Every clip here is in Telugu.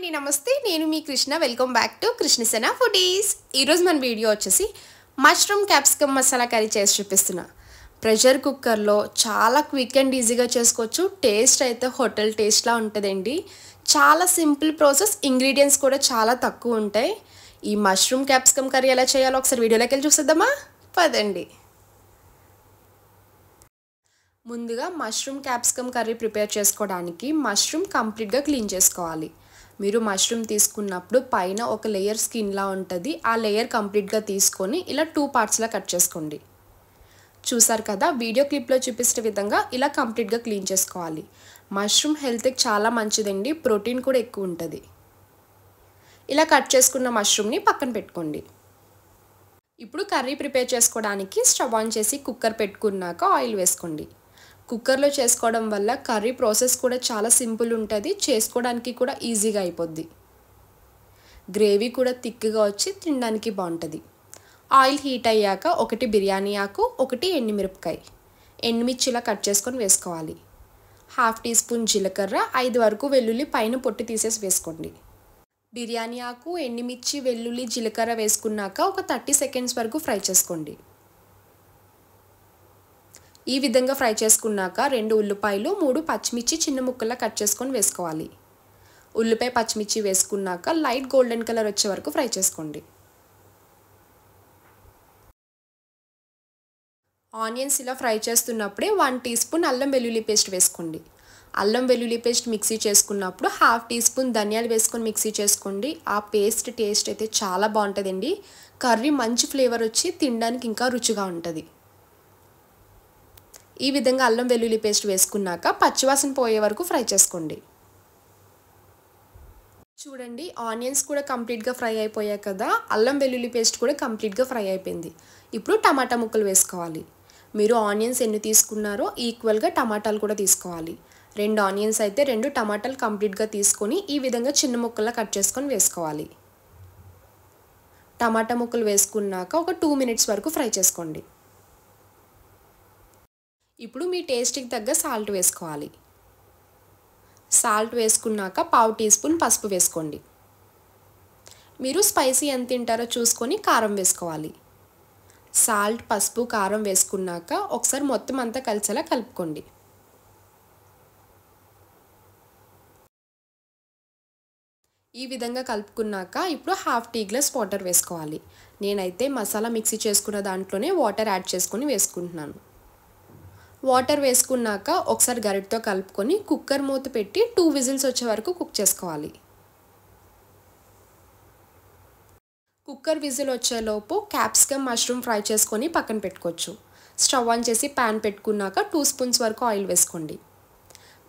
అండి నమస్తే. నేను మీ Krishna. Welcome back to Krishnasena foodies ఈరోజు మన వీడియో వచ్చేసి మష్రూమ్ క్యాప్సికమ్ మసాలా కర్రీ చేసి చూపిస్తున్నా. ప్రెషర్ కుక్కర్లో చాలా క్విక్ అండ్ ఈజీగా చేసుకోవచ్చు. టేస్ట్ అయితే హోటల్ టేస్ట్లా ఉంటుందండి. చాలా సింపుల్ ప్రాసెస్ ఇంగ్రీడియంట్స్ కూడా చాలా తక్కువ ఉంటాయి. ఈ మష్రూమ్ క్యాప్సికమ్ కర్రీ ఎలా చేయాలో ఒకసారి వీడియోలోకి వెళ్ళి చూసేద్దామా? పదండి. ముందుగా మష్రూమ్ క్యాప్సికమ్ కర్రీ ప్రిపేర్ చేసుకోవడానికి మష్రూమ్ కంప్లీట్గా క్లీన్ చేసుకోవాలి. మీరు మష్రూమ్ తీసుకున్నప్పుడు పైన ఒక లేయర్ స్కిన్లా ఉంటుంది. ఆ లేయర్ కంప్లీట్గా తీసుకొని ఇలా టూ పార్ట్స్లా కట్ చేసుకోండి. చూసారు కదా? వీడియో క్లిప్లో చూపించిన విధంగా ఇలా కంప్లీట్గా క్లీన్ చేసుకోవాలి. మష్రూమ్ హెల్త్కి చాలా మంచిదండి. ప్రోటీన్ కూడా ఎక్కువ ఉంటుంది. ఇలా కట్ చేసుకున్న మష్రూమ్ని పక్కన పెట్టుకోండి. ఇప్పుడు కర్రీ ప్రిపేర్ చేసుకోవడానికి స్టవ్ ఆన్ చేసి కుక్కర్ పెట్టుకున్నాక ఆయిల్ వేసుకోండి. కుక్కర్లో చేసుకోవడం వల్ల కర్రీ ప్రాసెస్ కూడా చాలా సింపుల్ ఉంటుంది. చేసుకోవడానికి కూడా ఈజీగా అయిపోద్ది. గ్రేవీ కూడా థిక్గా వచ్చి తినడానికి బాగుంటుంది. ఆయిల్ హీట్ అయ్యాక ఒకటి బిర్యానీ ఆకు ఒకటి ఎండుమిరపకాయ. ఎండుమిర్చిలా కట్ చేసుకొని వేసుకోవాలి. హాఫ్ టీ స్పూన్ జీలకర్ర ఐదు వరకు వెల్లుల్లి పైన పొట్టి తీసేసి వేసుకోండి. బిర్యానీ ఆకు ఎండుమిర్చి వెల్లుల్లి జీలకర్ర వేసుకున్నాక ఒక థర్టీ సెకండ్స్ వరకు ఫ్రై చేసుకోండి. ఈ విధంగా ఫ్రై చేసుకున్నాక రెండు ఉల్లిపాయలు మూడు పచ్చిమిర్చి చిన్న ముక్కల్లా కట్ చేసుకొని వేసుకోవాలి. ఉల్లిపాయ పచ్చిమిర్చి వేసుకున్నాక లైట్ గోల్డెన్ కలర్ వచ్చే వరకు ఫ్రై చేసుకోండి. ఆనియన్స్ ఇలా ఫ్రై చేస్తున్నప్పుడే వన్ టీ స్పూన్ అల్లం వెల్లుల్లి పేస్ట్ వేసుకోండి. అల్లం వెల్లుల్లి పేస్ట్ మిక్సీ చేసుకున్నప్పుడు హాఫ్ టీ స్పూన్ ధనియాలు వేసుకొని మిక్సీ చేసుకోండి. ఆ పేస్ట్ టేస్ట్ అయితే చాలా బాగుంటుందండి. కర్రీ మంచి ఫ్లేవర్ వచ్చి తినడానికి ఇంకా రుచిగా ఉంటుంది. ఈ విధంగా అల్లం వెల్లుల్లి పేస్ట్ వేసుకున్నాక పచ్చివాసన పోయే వరకు ఫ్రై చేసుకోండి. చూడండి ఆనియన్స్ కూడా కంప్లీట్గా ఫ్రై అయిపోయాయి కదా అల్లం వెల్లుల్లి పేస్ట్ కూడా కంప్లీట్గా ఫ్రై అయిపోయింది. ఇప్పుడు టమాటా ముక్కలు వేసుకోవాలి. మీరు ఆనియన్స్ ఎన్ని తీసుకున్నారో ఈక్వల్గా టమాటాలు కూడా తీసుకోవాలి. రెండు ఆనియన్స్ అయితే రెండు టమాటాలు కంప్లీట్గా తీసుకొని ఈ విధంగా చిన్న ముక్కల్లా కట్ చేసుకొని వేసుకోవాలి. టమాటా ముక్కలు వేసుకున్నాక ఒక టూ మినిట్స్ వరకు ఫ్రై చేసుకోండి. ఇప్పుడు మీ టేస్ట్కి తగ్గ సాల్ట్ వేసుకోవాలి. సాల్ట్ వేసుకున్నాక పావు టీ స్పూన్ పసుపు వేసుకోండి. మీరు స్పైసీ ఎంత తింటారో చూసుకొని కారం వేసుకోవాలి. సాల్ట్ పసుపు కారం వేసుకున్నాక ఒకసారి మొత్తం అంతా కలిసేలా కలుపుకోండి. ఈ విధంగా కలుపుకున్నాక ఇప్పుడు హాఫ్ టీ గ్లాస్ వాటర్ వేసుకోవాలి. నేనైతే మసాలా మిక్సీ చేసుకున్న దాంట్లోనే వాటర్ యాడ్ చేసుకొని వేసుకుంటున్నాను. వాటర్ వేసుకున్నాక ఒకసారి గరిటతో కలుపుకొని కుక్కర్ మూత పెట్టి టూ విజిల్స్ వచ్చే వరకు కుక్ చేసుకోవాలి. కుక్కర్ విజిల్ వచ్చేలోపు క్యాప్సికమ్ మష్రూమ్ ఫ్రై చేసుకొని పక్కన పెట్టుకోవచ్చు. స్టవ్ ఆన్ చేసి ప్యాన్ పెట్టుకున్నాక టూ స్పూన్స్ వరకు ఆయిల్ వేసుకోండి.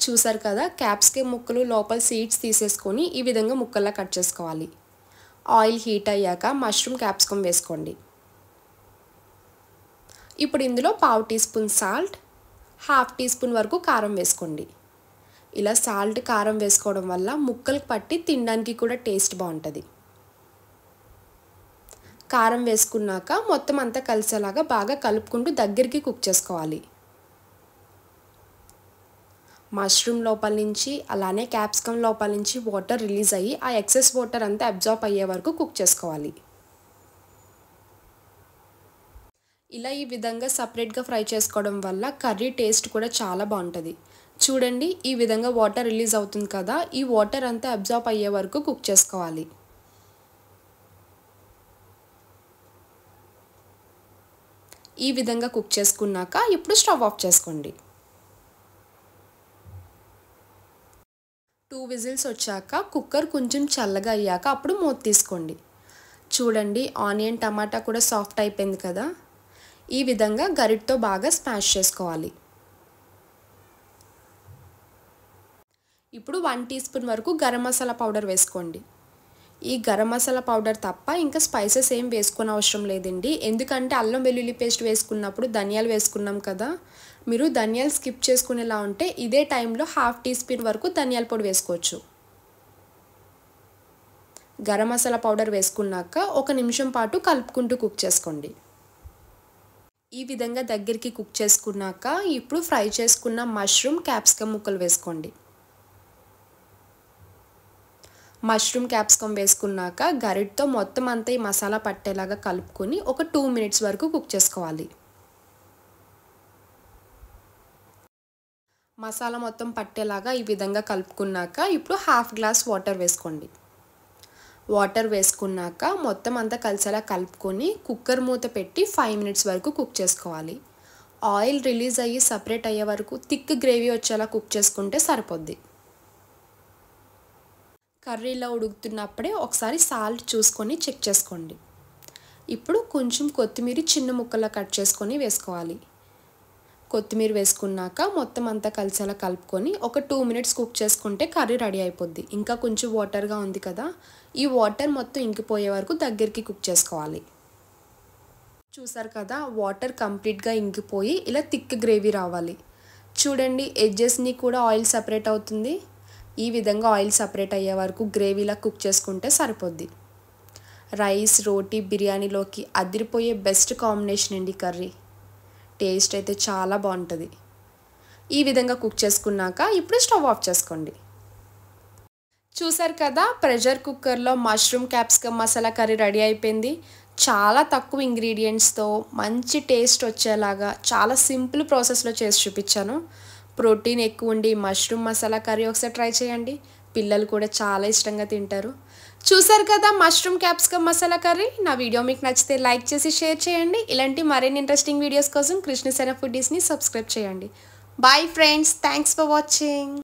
చూసారు కదా క్యాప్సికమ్ ముక్కలు లోపల సీడ్స్ తీసేసుకొని ఈ విధంగా ముక్కల్లా కట్ చేసుకోవాలి. ఆయిల్ హీట్ అయ్యాక మష్రూమ్ క్యాప్సికమ్ వేసుకోండి. ఇప్పుడు ఇందులో పావు teaspoon salt half teaspoon వరకు కారం వేసుకోండి. ఇలా సాల్ట్ కారం వేసుకోవడం వల్ల ముక్కలకు పట్టి తినడానికి కూడా టేస్ట్ బాగుంటుంది. కారం వేసుకున్నాక మొత్తం అంతా కలిసేలాగా బాగా కలుపుకుంటూ దగ్గరికి కుక్ చేసుకోవాలి. మష్రూమ్ లోపల నుంచి అలానే క్యాప్సికమ్ లోపల నుంచి వాటర్ రిలీజ్ అయ్యి ఆ ఎక్సెస్ వాటర్ అంతా అబ్జార్బ్ అయ్యే వరకు కుక్ చేసుకోవాలి. ఇలా ఈ విధంగా సపరేట్గా ఫ్రై చేసుకోవడం వల్ల కర్రీ టేస్ట్ కూడా చాలా బాగుంటుంది. చూడండి ఈ విధంగా వాటర్ రిలీజ్ అవుతుంది కదా ఈ వాటర్ అంతా అబ్జార్బ్ అయ్యే వరకు కుక్ చేసుకోవాలి. ఈ విధంగా కుక్ చేసుకున్నాక ఇప్పుడు స్టవ్ ఆఫ్ చేసుకోండి. టూ విజిల్స్ వచ్చాక కుక్కర్ కొంచెం చల్లగా అయ్యాక అప్పుడు మూత తీసుకోండి. చూడండి ఆనియన్ టమాటా కూడా సాఫ్ట్ అయిపోయింది కదా. ఈ విధంగా గరిటతో బాగా స్మాష్ చేసుకోవాలి. ఇప్పుడు వన్ టీ స్పూన్ వరకు గరం మసాలా పౌడర్ వేసుకోండి. ఈ గరం మసాలా పౌడర్ తప్ప ఇంకా స్పైసెస్ ఏం వేసుకునే అవసరం లేదండి. ఎందుకంటే అల్లం వెల్లుల్లి పేస్ట్ వేసుకున్నప్పుడు ధనియాలు వేసుకున్నాం కదా మీరు ధనియాలు స్కిప్ చేసుకునేలా ఉంటే ఇదే టైంలో హాఫ్ టీ స్పూన్ వరకు ధనియాల పొడి వేసుకోవచ్చు. గరం మసాలా పౌడర్ వేసుకున్నాక ఒక నిమిషం పాటు కలుపుకుంటూ కుక్ చేసుకోండి. ఈ విధంగా దగ్గరికి కుక్ చేసుకున్నాక ఇప్పుడు ఫ్రై చేసుకున్న మష్రూమ్ క్యాప్సికమ్ ముక్కలు వేసుకోండి. మష్రూమ్ క్యాప్సికమ్ వేసుకున్నాక గరిటతో మొత్తం అంతా ఈ మసాలా పట్టేలాగా కలుపుకొని ఒక టూ మినిట్స్ వరకు కుక్ చేసుకోవాలి. మసాలా మొత్తం పట్టేలాగా ఈ విధంగా కలుపుకున్నాక ఇప్పుడు హాఫ్ గ్లాస్ వాటర్ వేసుకోండి. వాటర్ వేసుకున్నాక మొత్తం అంతా కలిసేలా కలుపుకొని కుక్కర్ మూత పెట్టి ఫైవ్ మినిట్స్ వరకు కుక్ చేసుకోవాలి. ఆయిల్ రిలీజ్ అయ్యి సపరేట్ అయ్యే వరకు థిక్ గ్రేవీ వచ్చేలా కుక్ చేసుకుంటే సరిపోద్ది. కర్రీలో ఉడుకుతున్నప్పుడే ఒకసారి సాల్ట్ చూసుకొని చెక్ చేసుకోండి. ఇప్పుడు కొంచెం కొత్తిమీర చిన్న ముక్కలా కట్ చేసుకొని వేసుకోవాలి. కొత్తిమీర వేసుకున్నాక మొత్తం అంతా కలిసేలా కలుపుకొని ఒక టూ మినిట్స్ కుక్ చేసుకుంటే కర్రీ రెడీ అయిపోద్ది. ఇంకా కొంచెం వాటర్గా ఉంది కదా ఈ వాటర్ మొత్తం ఇంకిపోయే వరకు దగ్గరికి కుక్ చేసుకోవాలి. చూసారు కదా వాటర్ కంప్లీట్గా ఇంకిపోయి ఇలా థిక్ గ్రేవీ రావాలి. చూడండి ఎడ్జెస్ని కూడా ఆయిల్ సపరేట్ అవుతుంది. ఈ విధంగా ఆయిల్ సపరేట్ అయ్యే వరకు గ్రేవీలా కుక్ చేసుకుంటే సరిపోద్ది. రైస్ రోటీ బిర్యానీలోకి అదిరిపోయే బెస్ట్ కాంబినేషన్ అండి కర్రీ. టేస్ట్ అయితే చాలా బాగుంటుంది. ఈ విధంగా కుక్ చేసుకున్నాక ఇప్పుడు స్టవ్ ఆఫ్ చేసుకోండి. చూసారు కదా ప్రెషర్ కుక్కర్లో mushroom capsicum masala curry ready అయిపోయింది. చాలా తక్కువ ఇంగ్రీడియంట్స్తో మంచి టేస్ట్ వచ్చేలాగా చాలా సింపుల్ ప్రాసెస్లో చేసి చూపించాను. ప్రోటీన్ ఎక్కువ ఉండి మష్రూమ్ మసాలా కర్రీ ఒకసారి ట్రై చేయండి. పిల్లలు కూడా చాలా ఇష్టంగా తింటారు. చూసారు కదా మష్రూమ్ క్యాప్సికమ్ మసాలా కర్రీ నా వీడియో మీకు నచ్చితే లైక్ చేసి షేర్ చేయండి. ఇలాంటి మరిన్ని ఇంట్రెస్టింగ్ వీడియోస్ కోసం కృష్ణసేన ఫుడ్డీస్ని సబ్స్క్రైబ్ చేయండి. Bye friends thanks for watching